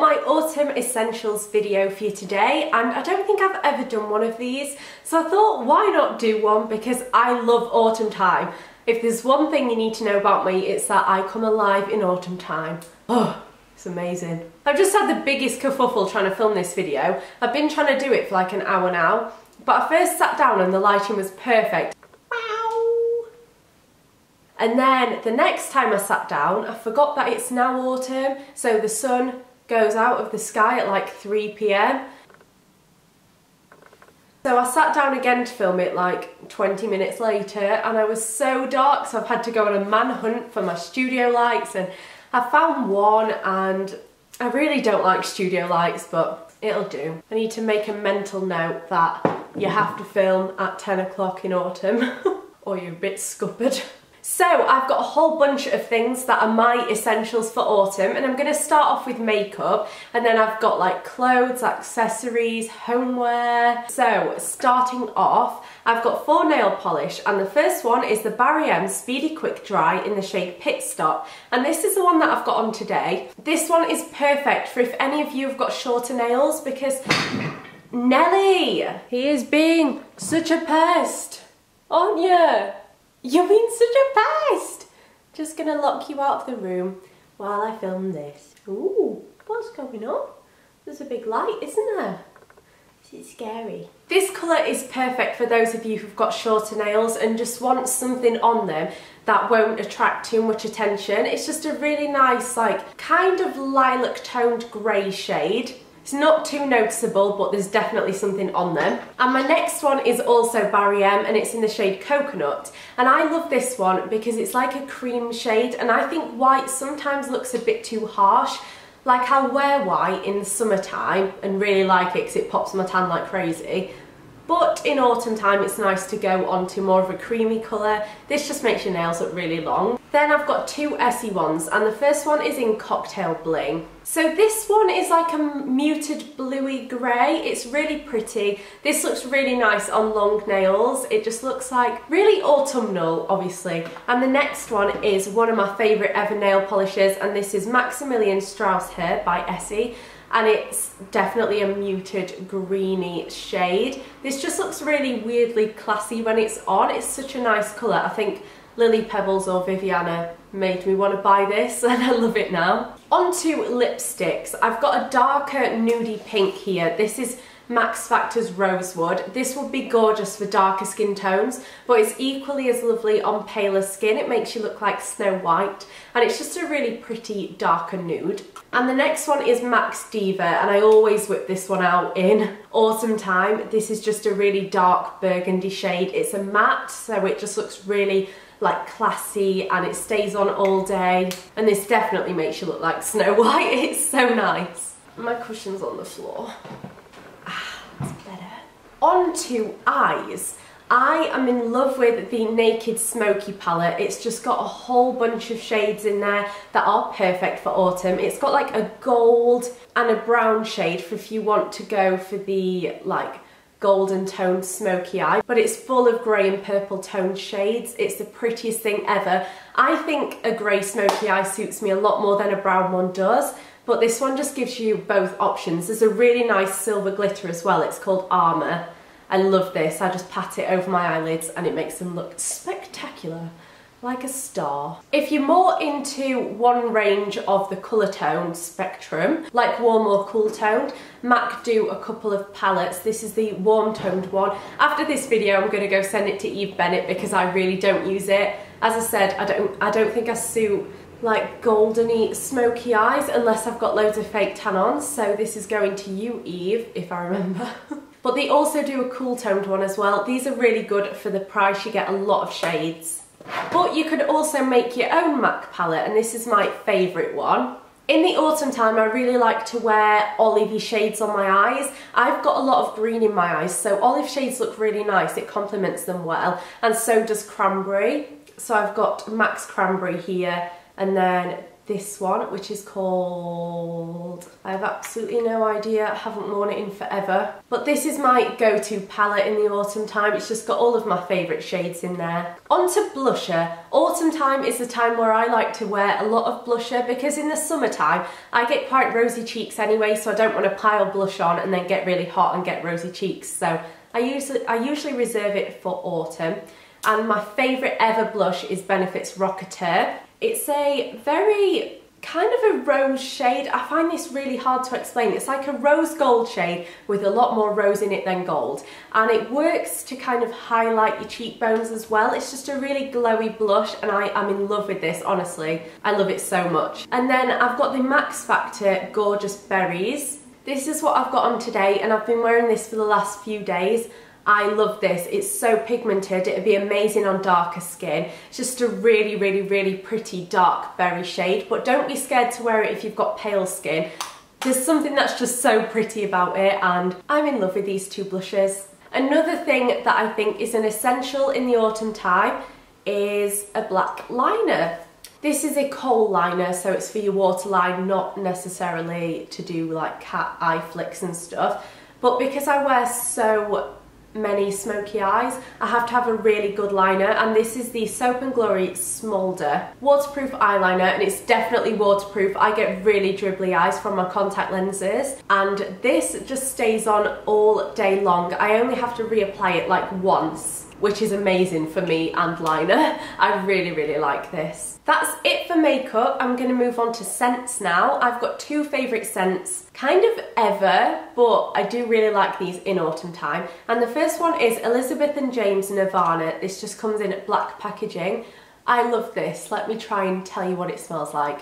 my autumn essentials video for you today and I don't think I've ever done one of these so I thought why not do one because I love autumn time. If there's one thing you need to know about me it's that I come alive in autumn time. Oh, it's amazing. I've just had the biggest kerfuffle trying to film this video. I've been trying to do it for like an hour now but I first sat down and the lighting was perfect. And then the next time I sat down, I forgot that it's now autumn, so the sun goes out of the sky at like 3 pm. So I sat down again to film it like 20 minutes later and I was so dark so I've had to go on a manhunt for my studio lights and I found one and I really don't like studio lights but it'll do. I need to make a mental note that you have to film at 10 o'clock in autumn or you're a bit scuppered. So I've got a whole bunch of things that are my essentials for autumn and I'm going to start off with makeup and then I've got like clothes, accessories, homeware. So starting off I've got four nail polish and the first one is the Barry M Speedy Quick Dry in the shade Pit Stop and this is the one that I've got on today. This one is perfect for if any of you have got shorter nails because Nelly, he is being such a pest, aren't you? You're being such a pest! Just gonna lock you out of the room while I film this. Ooh, what's going on? There's a big light, isn't there? Is it scary? This colour is perfect for those of you who've got shorter nails and just want something on them that won't attract too much attention. It's just a really nice, like, kind of lilac toned grey shade. It's not too noticeable, but there's definitely something on them. And my next one is also Barry M, and it's in the shade Coconut. And I love this one because it's like a cream shade, and I think white sometimes looks a bit too harsh. Like I'll wear white in the summertime and really like it because it pops my tan like crazy. But in autumn time it's nice to go on to more of a creamy colour. This just makes your nails look really long. Then I've got two Essie ones and the first one is in Cocktail Bling. So this one is like a muted bluey grey. It's really pretty. This looks really nice on long nails. It just looks like really autumnal, obviously. And the next one is one of my favourite ever nail polishes and this is Maximilian Strasse Her by Essie and it's definitely a muted greeny shade. This just looks really weirdly classy when it's on. It's such a nice colour. I think Lily Pebbles or Viviana made me want to buy this and I love it now. On to lipsticks. I've got a darker nudie pink here. This is Max Factor's Rosewood. This would be gorgeous for darker skin tones, but it's equally as lovely on paler skin. It makes you look like Snow White, and it's just a really pretty darker nude. And the next one is MAC Diva, and I always whip this one out in autumn time. This is just a really dark burgundy shade. It's a matte, so it just looks really like classy and it stays on all day. And this definitely makes you look like Snow White. It's so nice. My cushion's on the floor. On to eyes. I am in love with the Naked Smoky palette. It's just got a whole bunch of shades in there that are perfect for autumn. It's got like a gold and a brown shade for if you want to go for the like golden toned smoky eye, but it's full of grey and purple toned shades. It's the prettiest thing ever. I think a grey smoky eye suits me a lot more than a brown one does, but this one just gives you both options. There's a really nice silver glitter as well. It's called Armour I love this. I just pat it over my eyelids and it makes them look spectacular like a star. If you're more into one range of the colour tone spectrum, like warm or cool toned, MAC do a couple of palettes. This is the warm toned one. After this video, I'm gonna go send it to Eve Bennett because I really don't use it. As I said, I don't, I don't think I suit like goldeny smoky eyes unless I've got loads of fake tan on. So this is going to you, Eve, if I remember. But they also do a cool toned one as well. These are really good for the price. You get a lot of shades. But you could also make your own MAC palette and this is my favourite one. In the autumn time, I really like to wear olivey shades on my eyes. I've got a lot of green in my eyes, so olive shades look really nice. It complements them well, and so does cranberry. So I've got MAC Cranberry here, and then this one, which is called I have absolutely no idea, I haven't worn it in forever. But this is my go-to palette in the autumn time. It's just got all of my favourite shades in there. On to blusher. Autumn time is the time where I like to wear a lot of blusher because in the summertime I get quite rosy cheeks anyway so I don't want to pile blush on and then get really hot and get rosy cheeks. So I usually, I usually reserve it for autumn. And my favourite ever blush is Benefit's Rocketeur. It's a very kind of a rose shade. I find this really hard to explain. It's like a rose gold shade with a lot more rose in it than gold. And it works to kind of highlight your cheekbones as well. It's just a really glowy blush and I am in love with this, honestly. I love it so much. And then I've got the Max Factor Gorgeous Berries. This is what I've got on today and I've been wearing this for the last few days. I love this. It's so pigmented. It'd be amazing on darker skin. It's just a really, really, really pretty dark berry shade, but don't be scared to wear it if you've got pale skin. There's something that's just so pretty about it and I'm in love with these two blushes. Another thing that I think is an essential in the autumn time is a black liner. This is a kohl liner, so it's for your waterline, not necessarily to do like cat eye flicks and stuff. But because I wear so many smoky eyes, I have to have a really good liner and this is the Soap and Glory Smolder waterproof eyeliner and it's definitely waterproof. I get really dribbly eyes from my contact lenses and this just stays on all day long. I only have to reapply it like once which is amazing for me and liner. I really, really like this. That's it for makeup. I'm gonna move on to scents now. I've got two favorite scents, kind of ever, but I do really like these in autumn time. And the first one is Elizabeth and James Nirvana. This just comes in black packaging. I love this. Let me try and tell you what it smells like.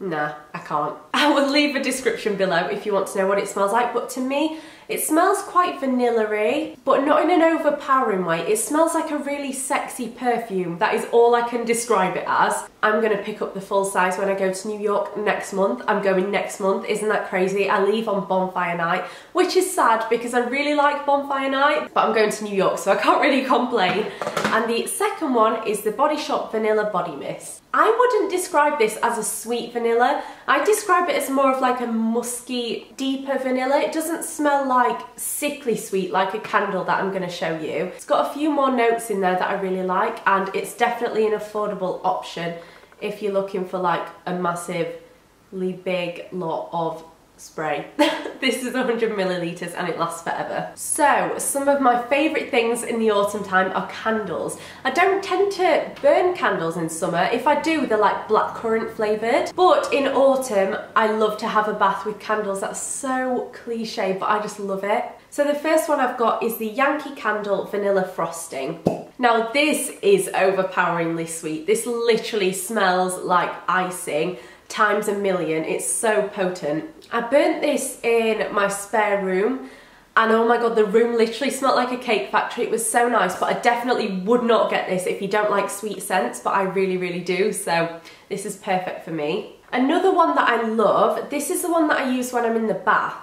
Nah, I can't. I will leave a description below if you want to know what it smells like, but to me, it smells quite vanilla-y, but not in an overpowering way. It smells like a really sexy perfume. That is all I can describe it as. I'm gonna pick up the full size when I go to New York next month. I'm going next month, isn't that crazy? I leave on bonfire night, which is sad because I really like bonfire night, but I'm going to New York, so I can't really complain. And the second one is the Body Shop Vanilla Body Mist. I wouldn't describe this as a sweet vanilla. I describe it as more of like a musky, deeper vanilla. It doesn't smell like sickly sweet like a candle that I'm gonna show you. It's got a few more notes in there that I really like and it's definitely an affordable option if you're looking for like a massively big lot of spray. this is 100 millilitres and it lasts forever. So some of my favourite things in the autumn time are candles. I don't tend to burn candles in summer. If I do, they're like blackcurrant flavoured. But in autumn, I love to have a bath with candles. That's so cliche, but I just love it. So the first one I've got is the Yankee Candle Vanilla Frosting. Now this is overpoweringly sweet. This literally smells like icing times a million. It's so potent. I burnt this in my spare room and oh my god, the room literally smelled like a cake factory. It was so nice, but I definitely would not get this if you don't like sweet scents, but I really, really do, so this is perfect for me. Another one that I love, this is the one that I use when I'm in the bath,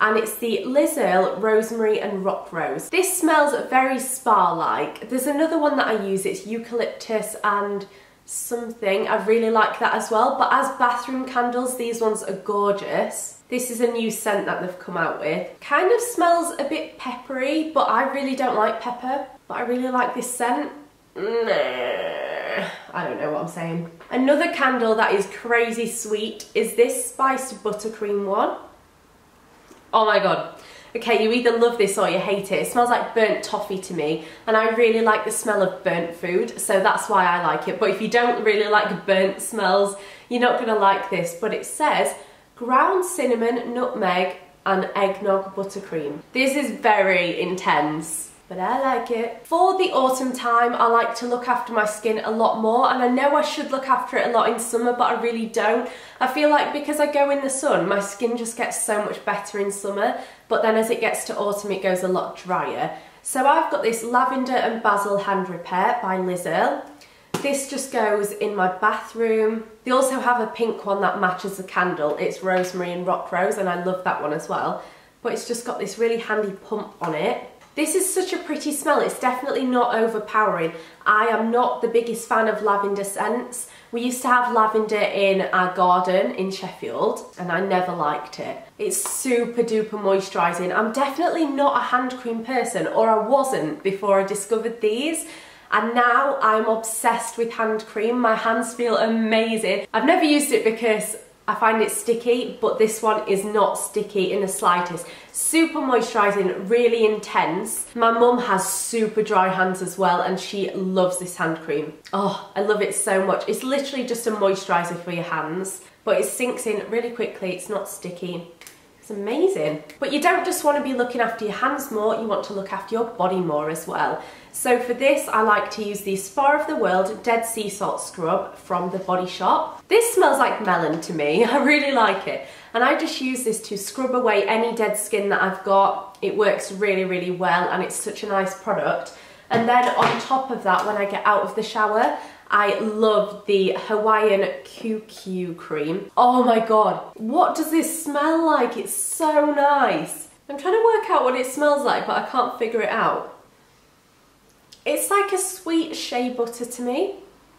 and it's the Liz Earle Rosemary and Rock Rose. This smells very spa-like. There's another one that I use, it's eucalyptus and something. I really like that as well. But as bathroom candles, these ones are gorgeous. This is a new scent that they've come out with. Kind of smells a bit peppery, but I really don't like pepper. But I really like this scent. I don't know what I'm saying. Another candle that is crazy sweet is this spiced buttercream one. Oh my god. Okay, you either love this or you hate it. It smells like burnt toffee to me, and I really like the smell of burnt food, so that's why I like it. But if you don't really like burnt smells, you're not gonna like this. But it says ground cinnamon, nutmeg, and eggnog buttercream. This is very intense but I like it. For the autumn time, I like to look after my skin a lot more and I know I should look after it a lot in summer, but I really don't. I feel like because I go in the sun, my skin just gets so much better in summer, but then as it gets to autumn, it goes a lot drier. So I've got this Lavender and Basil Hand Repair by Liz Earle. This just goes in my bathroom. They also have a pink one that matches the candle. It's Rosemary and Rock Rose and I love that one as well. But it's just got this really handy pump on it This is such a pretty smell. It's definitely not overpowering. I am not the biggest fan of lavender scents. We used to have lavender in our garden in Sheffield and I never liked it. It's super duper moisturising. I'm definitely not a hand cream person or I wasn't before I discovered these and now I'm obsessed with hand cream. My hands feel amazing. I've never used it because I find it sticky, but this one is not sticky in the slightest. Super moisturising, really intense. My mum has super dry hands as well and she loves this hand cream. Oh, I love it so much. It's literally just a moisturiser for your hands, but it sinks in really quickly. It's not sticky. It's amazing. But you don't just want to be looking after your hands more, you want to look after your body more as well. So for this, I like to use the Spa of the World Dead Sea Salt Scrub from the Body Shop. This smells like melon to me. I really like it. And I just use this to scrub away any dead skin that I've got. It works really, really well and it's such a nice product. And then on top of that, when I get out of the shower, I love the Hawaiian Kukui cream. Oh my God, what does this smell like? It's so nice. I'm trying to work out what it smells like, but I can't figure it out. It's like a sweet shea butter to me.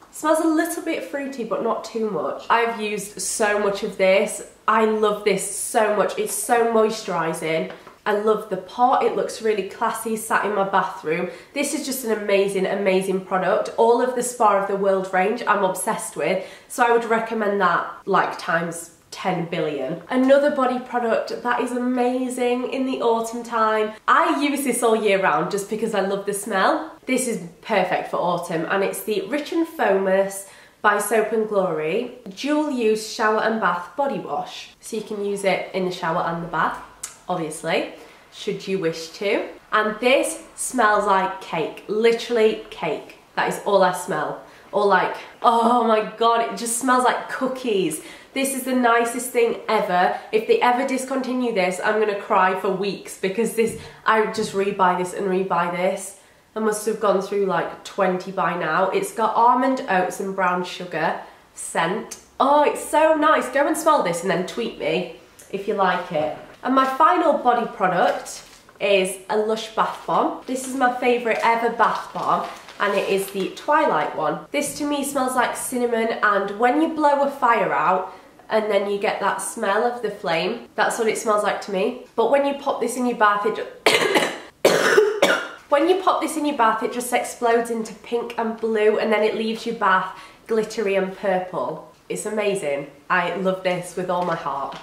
It smells a little bit fruity, but not too much. I've used so much of this. I love this so much. It's so moisturising. I love the pot, it looks really classy, sat in my bathroom. This is just an amazing, amazing product. All of the Spa of the World range I'm obsessed with, so I would recommend that like times 10 billion. Another body product that is amazing in the autumn time. I use this all year round just because I love the smell. This is perfect for autumn and it's the Rich and Foamous by Soap and Glory dual use shower and bath body wash. So you can use it in the shower and the bath, obviously, should you wish to. And this smells like cake, literally cake. That is all I smell. Or like, oh my God, it just smells like cookies. This is the nicest thing ever. If they ever discontinue this, I'm gonna cry for weeks because this, I just rebuy this and rebuy this. I must have gone through like 20 by now. It's got almond oats and brown sugar scent. Oh, it's so nice. Go and smell this and then tweet me if you like it. And my final body product is a Lush Bath Bomb. This is my favourite ever bath bomb and it is the Twilight one. This to me smells like cinnamon and when you blow a fire out, and then you get that smell of the flame. That's what it smells like to me. But when you pop this in your bath, it just when you pop this in your bath, it just explodes into pink and blue and then it leaves your bath glittery and purple. It's amazing. I love this with all my heart.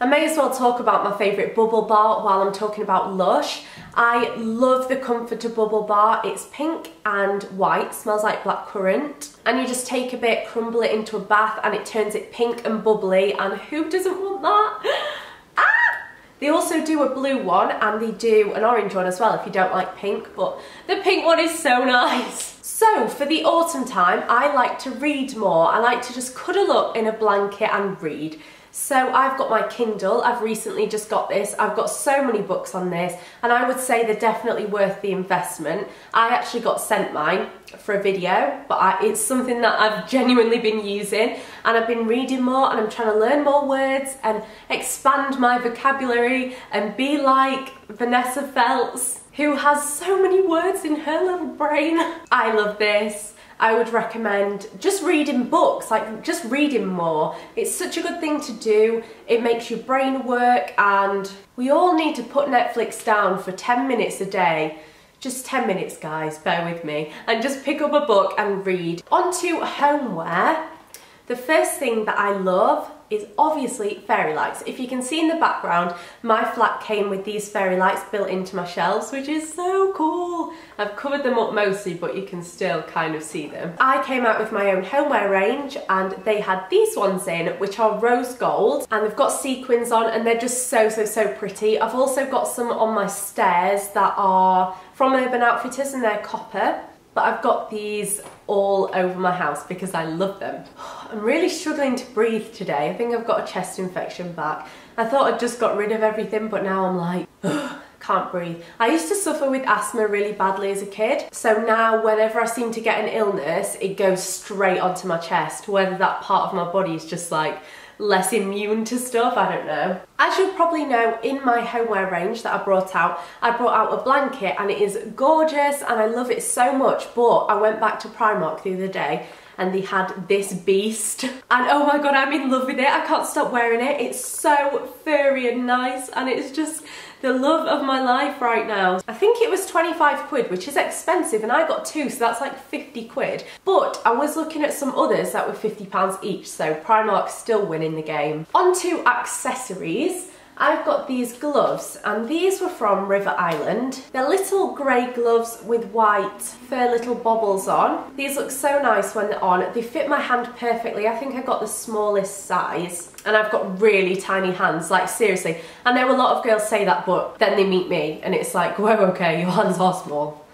I may as well talk about my favourite bubble bar while I'm talking about Lush. I love the Comforter Bubble Bar. It's pink and white, smells like blackcurrant. And you just take a bit, crumble it into a bath and it turns it pink and bubbly and who doesn't want that? ah! They also do a blue one and they do an orange one as well if you don't like pink, but the pink one is so nice. So for the autumn time, I like to read more. I like to just cuddle up in a blanket and read. So I've got my Kindle, I've recently just got this, I've got so many books on this and I would say they're definitely worth the investment. I actually got sent mine for a video but I, it's something that I've genuinely been using and I've been reading more and I'm trying to learn more words and expand my vocabulary and be like Vanessa Feltz who has so many words in her little brain. I love this. I would recommend just reading books, like just reading more. It's such a good thing to do. It makes your brain work and we all need to put Netflix down for 10 minutes a day just 10 minutes guys, bear with me, and just pick up a book and read. On to homeware. The first thing that I love is obviously fairy lights. If you can see in the background, my flat came with these fairy lights built into my shelves, which is so cool. I've covered them up mostly, but you can still kind of see them. I came out with my own homeware range and they had these ones in, which are rose gold, and they've got sequins on and they're just so, so, so pretty. I've also got some on my stairs that are from Urban Outfitters and they're copper but I've got these all over my house because I love them. I'm really struggling to breathe today. I think I've got a chest infection back. I thought I'd just got rid of everything, but now I'm like, can't breathe. I used to suffer with asthma really badly as a kid. So now whenever I seem to get an illness, it goes straight onto my chest, whether that part of my body is just like less immune to stuff, I don't know. As you'll probably know, in my homeware range that I brought out, I brought out a blanket and it is gorgeous and I love it so much, but I went back to Primark the other day and they had this beast and oh my god I'm in love with it I can't stop wearing it it's so furry and nice and it's just the love of my life right now. I think it was 25 quid, which is expensive, and I got two, so that's like 50 quid. But I was looking at some others that were 50 pounds each, so Primark's still winning the game. On to accessories. I've got these gloves and these were from River Island. They're little grey gloves with white fur little bobbles on. These look so nice when they're on. They fit my hand perfectly. I think I got the smallest size and I've got really tiny hands, like seriously. I know a lot of girls say that but then they meet me and it's like, whoa okay, your hands are small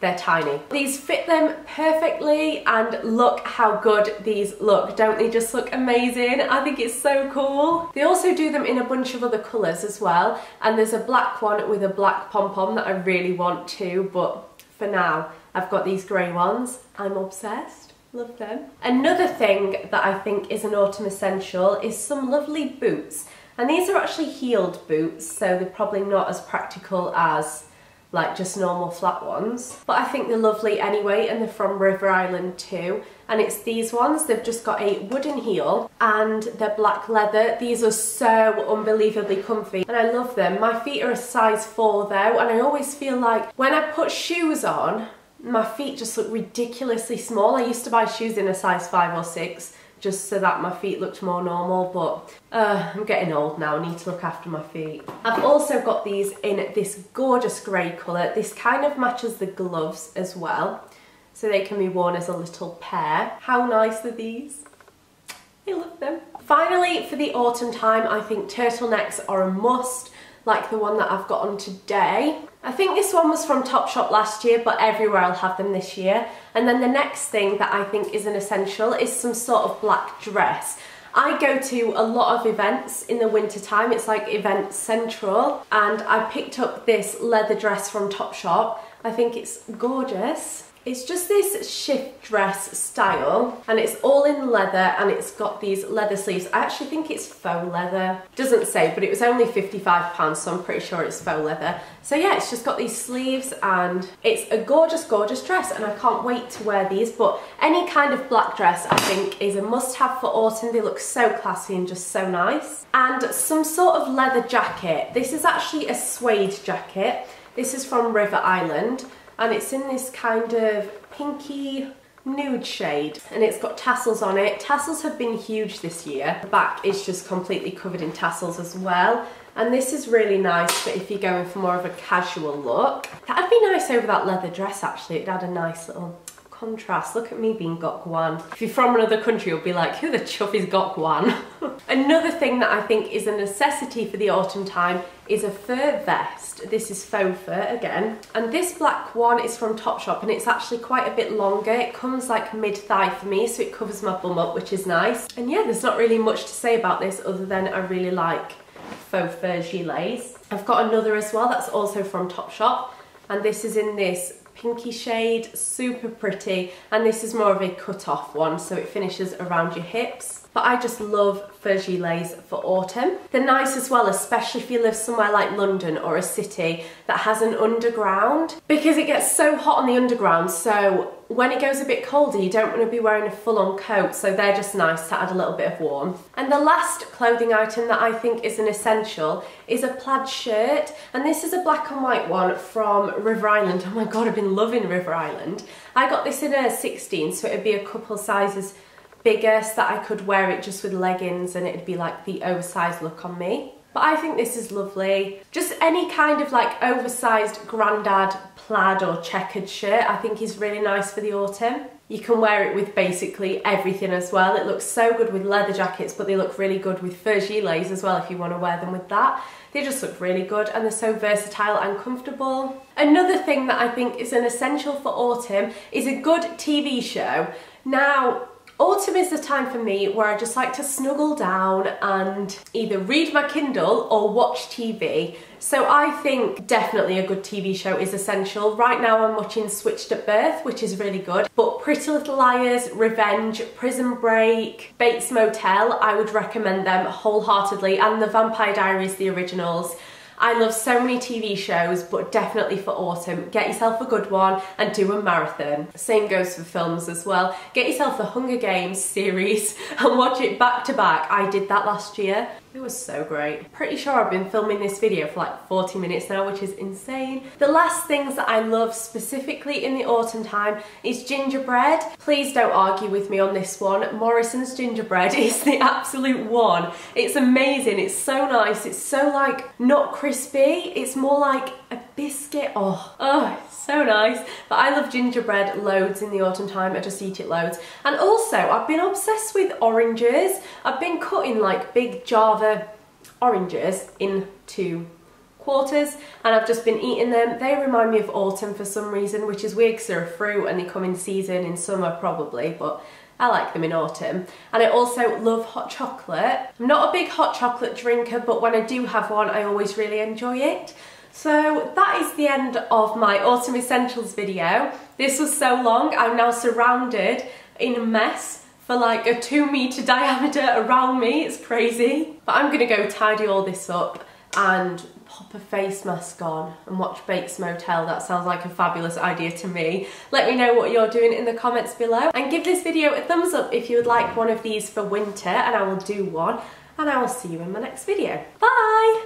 they're tiny. These fit them perfectly and look how good these look. Don't they just look amazing? I think it's so cool. They also do them in a bunch of other colours as well and there's a black one with a black pom-pom that I really want to but for now I've got these grey ones. I'm obsessed. Love them. Another thing that I think is an autumn essential is some lovely boots. And these are actually heeled boots, so they're probably not as practical as like just normal flat ones. But I think they're lovely anyway and they're from River Island too. And it's these ones, they've just got a wooden heel and they're black leather. These are so unbelievably comfy and I love them. My feet are a size four though and I always feel like when I put shoes on, my feet just look ridiculously small. I used to buy shoes in a size five or six just so that my feet looked more normal but uh, I'm getting old now, I need to look after my feet. I've also got these in this gorgeous grey colour. This kind of matches the gloves as well so they can be worn as a little pair. How nice are these? I love them. Finally, for the autumn time, I think turtlenecks are a must like the one that I've got on today. I think this one was from Topshop last year, but everywhere I'll have them this year. And then the next thing that I think is an essential is some sort of black dress. I go to a lot of events in the winter time. It's like Event Central. And I picked up this leather dress from Topshop. I think it's gorgeous. It's just this shift dress style and it's all in leather and it's got these leather sleeves. I actually think it's faux leather. Doesn't say, but it was only 55 pounds, so I'm pretty sure it's faux leather. So yeah, it's just got these sleeves and it's a gorgeous, gorgeous dress and I can't wait to wear these. But any kind of black dress I think is a must have for autumn. They look so classy and just so nice. And some sort of leather jacket. This is actually a suede jacket. This is from River Island and it's in this kind of pinky nude shade and it's got tassels on it. Tassels have been huge this year. The back is just completely covered in tassels as well and this is really nice but if you're going for more of a casual look. That'd be nice over that leather dress actually, it'd add a nice little contrast. Look at me being Gok Wan. If you're from another country, you'll be like, who the chuff is Gok Wan? another thing that I think is a necessity for the autumn time is a fur vest. This is faux fur again. And this black one is from Topshop and it's actually quite a bit longer. It comes like mid-thigh for me, so it covers my bum up, which is nice. And yeah, there's not really much to say about this other than I really like faux fur gilets. I've got another as well that's also from Topshop and this is in this pinky shade, super pretty. And this is more of a cut off one, so it finishes around your hips. But I just love fur gilets for autumn. They're nice as well, especially if you live somewhere like London or a city that has an underground, because it gets so hot on the underground, so when it goes a bit colder, you don't want to be wearing a full-on coat, so they're just nice to add a little bit of warmth. And the last clothing item that I think is an essential is a plaid shirt, and this is a black and white one from River Island. Oh my god, I've been loving River Island. I got this in a 16, so it'd be a couple sizes bigger so that I could wear it just with leggings and it'd be like the oversized look on me. But I think this is lovely. Just any kind of like oversized grandad plaid or checkered shirt I think is really nice for the autumn. You can wear it with basically everything as well. It looks so good with leather jackets, but they look really good with fur gilets as well if you want to wear them with that. They just look really good and they're so versatile and comfortable. Another thing that I think is an essential for autumn is a good TV show. Now, Autumn is the time for me where I just like to snuggle down and either read my Kindle or watch TV. So I think definitely a good TV show is essential. Right now I'm watching Switched at Birth, which is really good. But Pretty Little Liars, Revenge, Prison Break, Bates Motel, I would recommend them wholeheartedly. And The Vampire Diaries, the originals. I love so many TV shows, but definitely for autumn, get yourself a good one and do a marathon. Same goes for films as well. Get yourself the Hunger Games series and watch it back to back. I did that last year. It was so great. Pretty sure I've been filming this video for like 40 minutes now, which is insane. The last things that I love specifically in the autumn time is gingerbread. Please don't argue with me on this one. Morrison's gingerbread is the absolute one. It's amazing. It's so nice. It's so like not crispy. It's more like a biscuit. Oh, oh, so nice. But I love gingerbread loads in the autumn time. I just eat it loads. And also, I've been obsessed with oranges. I've been cutting like big Jaffa oranges into quarters and I've just been eating them. They remind me of autumn for some reason, which is weird because they're a fruit and they come in season in summer probably, but I like them in autumn. And I also love hot chocolate. I'm not a big hot chocolate drinker, but when I do have one, I always really enjoy it. So that is the end of my Autumn Essentials video. This was so long, I'm now surrounded in a mess for like a two meter diameter around me, it's crazy. But I'm gonna go tidy all this up and pop a face mask on and watch Bates Motel. That sounds like a fabulous idea to me. Let me know what you're doing in the comments below and give this video a thumbs up if you would like one of these for winter and I will do one and I will see you in my next video. Bye!